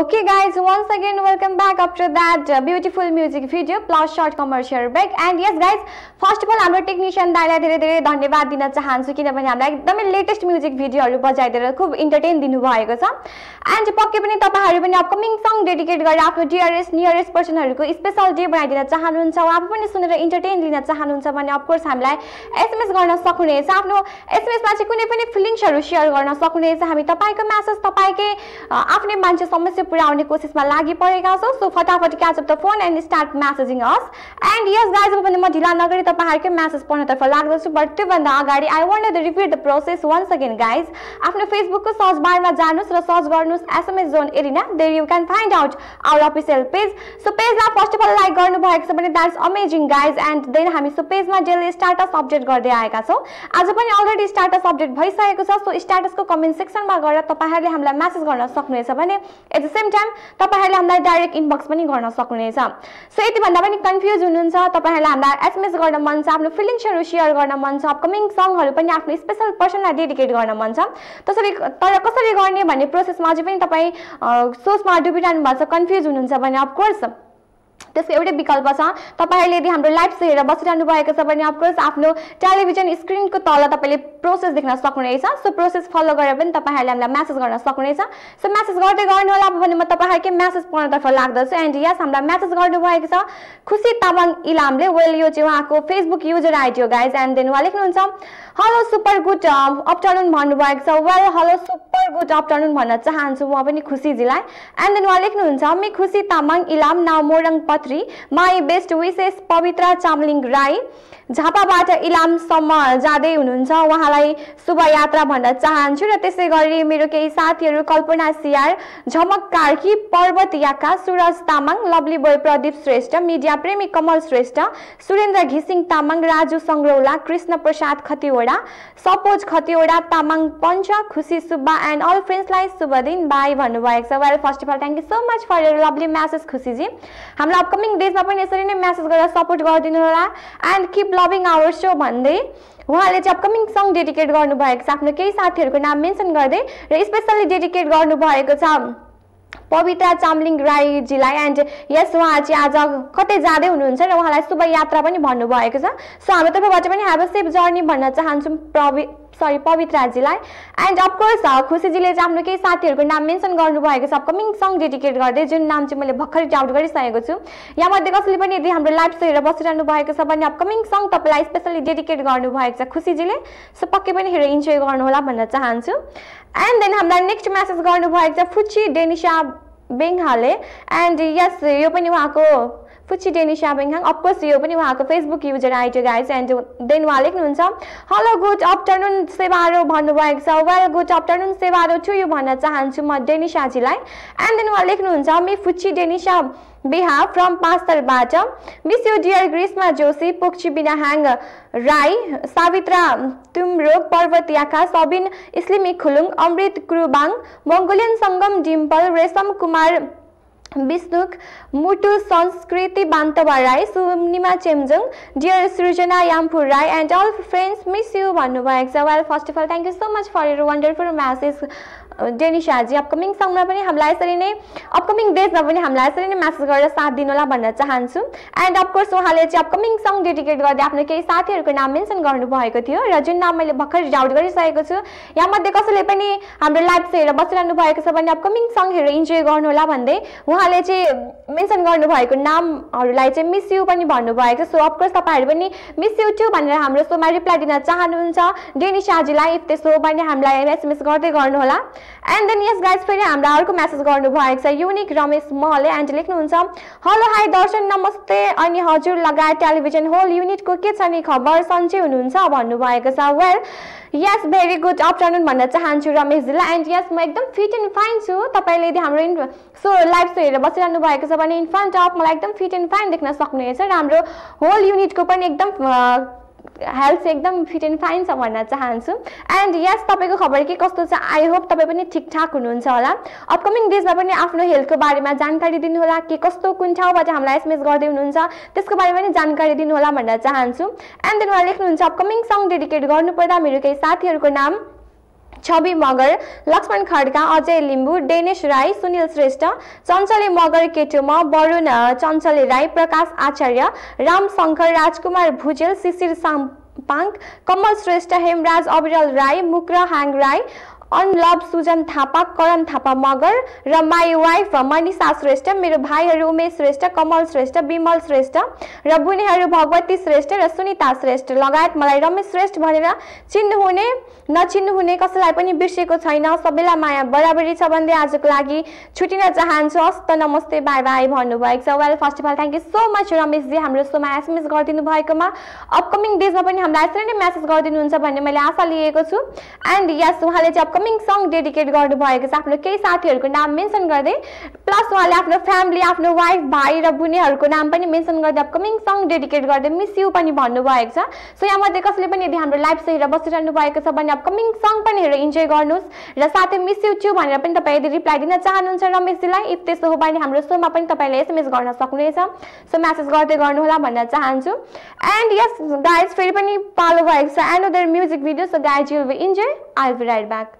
Okay guys, once again welcome back. After that uh, beautiful music video plus short commercial break. And yes first of all हाम्रो technician दाइलाई धेरै धेरै धन्यवाद दिन चाहन्छु किनभने हामीलाई एकदमै लेटेस्ट म्युजिक भिडियोहरू बजाइदिएर खुब इन्टरटेन दिनुभएको छ। एन्ड पक्कै पनि तपाईँहरू पनि अपकमिङ सङ डेडिकेट गरेर आफ्नो डियरेस्ट नियरेस्ट पर्सनहरूको स्पेसल डे बनाइदिन चाहनुहुन्छ आफू पनि सुनेर इन्टरटेन लिन चाहनुहुन्छ भने अफकोर्स हामीलाई एसएमएस गर्न सक्नुहुनेछ। आफ्नो एसएमएसमा चाहिँ कुनै पनि फिलिङ्सहरू सेयर गर्न सक्नुहुनेछ। हामी तपाईँको म्यासेज तपाईँकै आफ्नै मान्छे समस्या पुर्याउने कोसिसमा लागि परेका छौँ। सो फटाफट catch up the phone and start messaging us and yes guys पनि म ढिला नगरी तपाईँहरूकै म्यासेज पढ्नतर्फ लाग्दछु बट त्योभन्दा अगाडि I want to repeat the process once again guys आफ्नो फेसबुकको सर्च बारमा जानुहोस् र सर्च गर्नुहोस् SMS zone arena there you can find out our official page so पेजलाई first of all like गर्नुभएको छ भने that's amazing guys and then हामी सो पेजमा डेली स्टाटस अपडेट गर्दै आएका छौँ। आज पनि अलरेडी स्टाटस अपडेट भइसकेको छ। सो स्टाटसको कमेन्ट सेक्सनमा गएर तपाईँहरूले हामीलाई म्यासेज गर्न सक्नुहुनेछ भने एट द सेम टाइम तपाईँहरूले हामीलाई डाइरेक्ट इनबक्स पनि गर्न सक्नुहुनेछ। सो यतिभन्दा पनि कन्फ्युज हुनुहुन्छ। तपाईँहरूलाई हामीलाई एसएमएस गर्न मन छ आफ्नो फिलिङ्सहरू सेयर गर्न मन छ अपकमिङ सङहरू पनि आफ्नो स्पेसल पर्सनलाई डेडिकेट गर्न मन छ। त्यसरी तर कसरी गर्ने भन्ने प्रोसेसमा अझै पनि तपाईँ सोचमा डुबिरहनु भएको छ कन्फ्युज हुनुहुन्छ भने अफकोर्स त्यसको एउटै विकल्प छ। तपाईँहरूले यदि हाम्रो लाइभ हेरेर बसिरहनु भएको छ भने अफकोर्स आफ्नो टेलिभिजन स्क्रिनको तल तपाईँले प्रोसेस देख्न सक्नुहुनेछ। सो प्रोसेस फलो गरेर पनि तपाईँहरूले हामीलाई म्यासेज गर्न सक्नुहुनेछ। सो म्यासेज गर्दै गर्नु होला भने म तपाईँहरूकै म्यासेज पढ्नतर्फ लाग्दछु। एन्ड यस हामीलाई म्यासेज गर्नुभएको छ। खुसी तामाङ इलामले वेल यो चाहिँ उहाँको फेसबुक युजर आइडियो गाइज एन्ड देन उहाँ लेख्नुहुन्छ हेलो सुपर गुड आफ्टरनुन भन्नुभएको छ। Well hello super good afternoon भन्न चाहन्छु म पनि खुसीजीलाई। एन्ड देन उहाँ लेख्नुहुन्छ मी खुसी तामाङ इलाम नाउ मोरङ पत्री। माई बेस्ट विसेस पवित्र चामलिङ राई। झापाबाट इलामसम्म जाँदै हुनुहुन्छ। उहाँलाई शुभ यात्रा भन्न चाहन्छु र त्यसै गरी मेरो केही साथीहरू कल्पना सियार Jhamak Karki Parbat Yaka Suraj Tamang lovely boy Pradeep Shrestha media प्रेमी कमल श्रेष्ठ सुरेन्द्र घिसिङ तामाङ राजु सङ्ग्रौला कृष्ण प्रसाद खतिवडा सपोज खतिवडा तामाङ पञ्च खुसी सुब्बा एन्ड अल फ्रेन्ड्सलाई शुभ दिन बाई भन्नुभएको छ। Well first of all thank you so much for your lovely message खुसीजी। हामीलाई अपकमिङ डेजमा पनि यसरी नै म्यासेज गरेर सपोर्ट गरिदिनु होला and keep loving our show भन्दै। उहाँले चाहिँ अपकमिङ सङ डेडिकेट गर्नुभएको छ। आफ्नो केही साथीहरूको नाम मेन्सन गर्दै र स्पेसल्ली डेडिकेट गर्नुभएको छ। पवित्र चामलिङ राईजीलाई एन्ड यस उहाँ चाहिँ आज कतै जाँदै हुनुहुन्छ र उहाँलाई शुभ यात्रा पनि भन्नुभएको छ। सो हाम्रो तर्फबाट पनि हेभ अ सेफ जर्नी भन्न चाहन्छौँ। प्रवि सरी पवित्राजीलाई एन्ड अफकोर्स खुसीजीले चाहिँ आफ्नो केही साथीहरूको नाम मेन्सन गर्नुभएको छ। अपकमिङ सङ डेडिकेट गर्दै जुन नाम चाहिँ मैले भर्खरै डाउट गरिसकेको छु। यहाँमध्ये कसैले पनि यदि हाम्रो लाइभ सो बसिरहनु भएको छ भने अपकमिङ सङ तपाईँलाई स्पेसली डेडिकेट गर्नुभएको छ खुसीजीले। सो पक्कै पनि हेरेर इन्जोय गर्नुहोला भन्न चाहन्छु। एन्ड देन हामीलाई नेक्स्ट म्यासेज गर्नुभएको छ फुची डेनिसा बेङ्गाले एन्ड यस यो पनि उहाँको फुची डेनिसा बेङहाङ अफकोर्स यो पनि उहाँको फेसबुक युजर आइटो गाइज एन्ड देन उहाँ लेख्नुहुन्छ हेलो गुड आफ्टरनुन सेवारो भन्नुभएको छ वेल गुड आफ्टरनुन सेवारो छु यो भन्न चाहन्छु म डेनिसाजीलाई एन्ड देन उहाँ लेख्नुहुन्छ मि फुची डेनिसा बिहा from पास्तरबाट miss you dear Grishma Joshi पोक्ची Bina hang Rai Savitra तुम्रो पर्वत याखा सबिन इस्लिमी खुलुङ अमृत क्रुबाङ मङ्गोलियन सङ्गम डिम्पल रेशम कुमार विष्णुक मुटु Sanskriti Bantawa Rai Sunima Chemjung dear Srijana Yamphu Rai and all friends miss you भन्नुभएको छ well first of all thank you so much for your wonderful message डेनिसाजी upcoming सङमा पनि हामीलाई यसरी नै अपकमिङ डेजमा पनि हामीलाई यसरी नै म्यासेज गरेर साथ दिनु होला भन्न चाहन्छु। एन्ड अफकोर्स उहाँले चाहिँ अपकमिङ सङ डेडिकेट गर्दै आफ्नो केही साथीहरूको नाम मेन्सन गर्नुभएको थियो र जुन नाम मैले भर्खर डाउट गरिसकेको छु यहाँमध्ये कसैले पनि हाम्रो लाइभ चाहिँ हेरेर बसिरहनु भएको छ भने अपकमिङ सङ हेरेर इन्जोय गर्नुहोला भन्दै उहाँले चाहिँ मेन्सन गर्नुभएको नामहरूलाई चाहिँ मिस यु पनि भन्नुभएको सो अफकोर्स तपाईँहरू पनि मिस यु टु भनेर हाम्रो सोमा रिप्लाई दिन चाहनुहुन्छ। डेनिसाजीलाई इफ त्यसो भने हामीलाई एसएमएस गर्दै गर्नुहोला। एन्ड देन यस गाइज फेरि हाम्रो अर्को म्यासेज गर्नुभएको छ। युनिक रमेश महले एन्ड लेख्नुहुन्छ हेलो हाई दर्शन नमस्ते। अनि हजुर लगायत टेलिभिजन होल युनिटको के छ नि खबर? सन्चै हुनुहुन्छ भन्नुभएको छ। वेल यस भेरी गुड आफ्टरनुन भन्न चाहन्छु रमेशजीलाई। एन्ड यस म एकदम फिट एन्ड फाइन छु। तपाईँले यदि हाम्रो इन सो लाइभ सो हेरेर बसिरहनु भएको छ भने इन फ्रन्ट अफ मलाई एकदम फिट एन्ड फाइन देख्न सक्नुहुनेछ। र हाम्रो होल युनिटको पनि एकदम हेल्थ एकदम फिट एन्ड फाइन छ भन्न चाहन्छु। एन्ड यस तपाईँको खबर के कस्तो छ? आई होप तपाईँ पनि ठिकठाक हुनुहुन्छ होला। अपकमिङ डेजमा पनि आफ्नो हेल्थको बारेमा जानकारी दिनुहोला। के कस्तो कुन ठाउँबाट हामीलाई एसएमएस गर्दै हुनुहुन्छ त्यसको बारेमा पनि जानकारी दिनुहोला भन्न चाहन्छु। एन्ड देन उहाँ लेख्नुहुन्छ अपकमिङ सङ डेडिकेट गर्नुपर्दा मेरो केही साथीहरूको नाम छवि मगर लक्ष्मण खड्का अजय लिम्बू डेनिस राई सुनिल श्रेष्ठ चञ्चले मगर केटुमा वरुण चञ्चले राई प्रकाश आचार्य राम शङ्कर राजकुमार भुजेल शिशिर साम्पाङ कमल श्रेष्ठ हेमराज अविरल राई मुक्र हाङ राई अनलभ सुजन थापा करण थापा मगर र माई वाइफ मनिषा श्रेष्ठ मेरो भाइहरू उमेश श्रेष्ठ कमल श्रेष्ठ विमल श्रेष्ठ र बुनेहरू भगवती श्रेष्ठ र सुनिता श्रेष्ठ। लगायत मलाई रमेश श्रेष्ठ भनेर चिन्नुहुने नचिन्नुहुने कसैलाई पनि बिर्सेको छैन। सबैलाई माया बराबरी छ भन्दै आजको लागि छुटिन चाहन्छु। हस्त नमस्ते बाई बाई भन्नुभएको छ। Well first of all thank you so much Rameshji हाम्रो सोमा एसएमएस गरिदिनु भएकोमा। अपकमिङ डेजमा पनि हामीलाई यसरी नै म्यासेज गरिदिनुहुन्छ भन्ने मैले आशा लिएको छु। एन्ड यस उहाँले चाहिँ अपकमिङ सङ डेडिकेट गर्नुभएको छ। आफ्नो केही साथीहरूको नाम मेन्सन गर्दै प्लस उहाँले आफ्नो फ्यामिली आफ्नो वाइफ भाइ र बुनेहरूको नाम पनि मेन्सन गर्दै अपकमिङ सङ डेडिकेट गर्दै मिस यु पनि भन्नुभएको छ। सो यहाँमध्ये कसले पनि यदि हाम्रो लाइभ चाहिँ हेरेर बसिरहनु भएको छ भने अपकमिङ सङ पनि हेरेर इन्जोय गर्नुहोस् र साथै मिस यु छु भनेर पनि तपाईँ यदि रिप्लाई दिन चाहनुहुन्छ रमेशजीलाई इफ त्यसो हो भने हाम्रो सोमा पनि तपाईँले एसएमएस गर्न सक्नुहुनेछ। सो म्यासेज गर्दै गर्नुहोला भन्न चाहन्छु। एन्ड यस गाइज फेरि पनि पालो भएको छ and other music video show guys you will enjoy I will write back